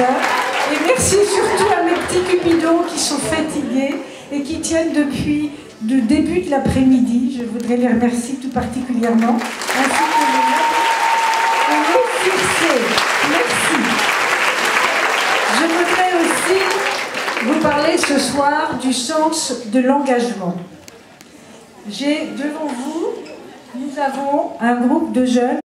Et merci surtout à mes petits cupidons qui sont fatigués et qui tiennent depuis le début de l'après-midi. Je voudrais les remercier tout particulièrement. Ainsi que les Merci. Je voudrais aussi vous parler ce soir du sens de l'engagement. J'ai devant vous, nous avons un groupe de jeunes